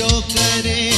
जो करे।